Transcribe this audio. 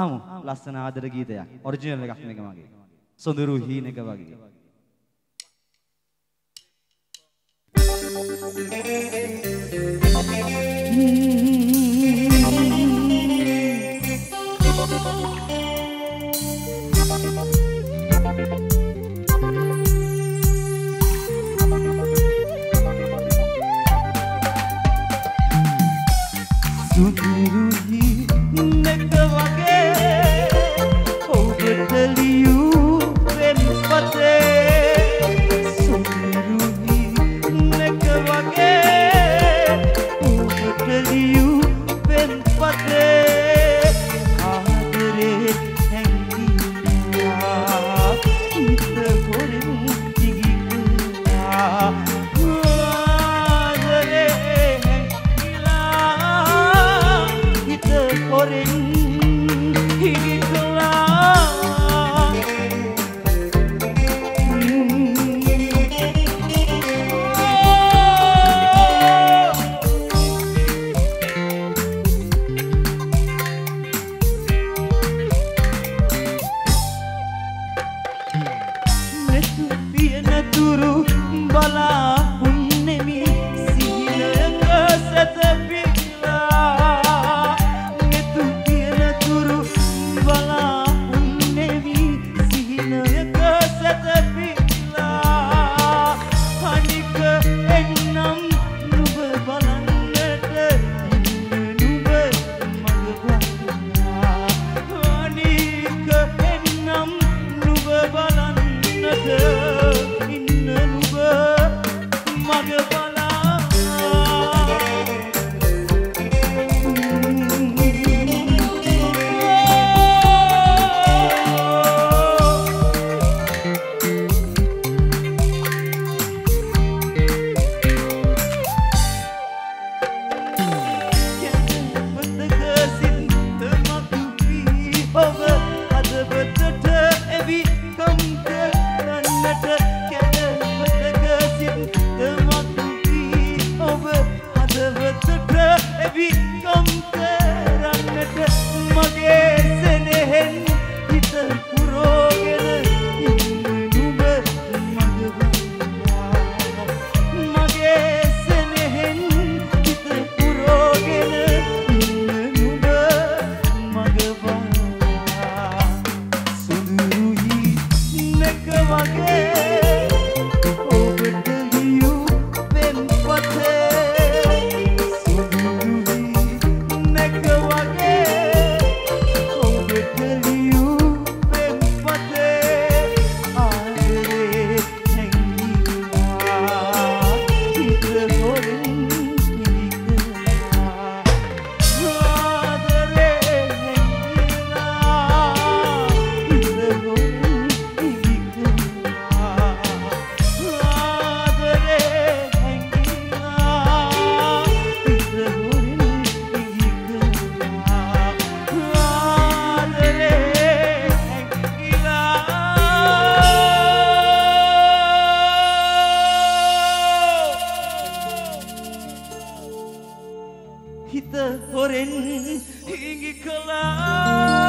आऊँ लसन आदर गीत ओरिजिनल गाने के मांगे सुंदरूही ने गवागे सुंदरू Amen. in හිත හොරෙන් හිඟි කලා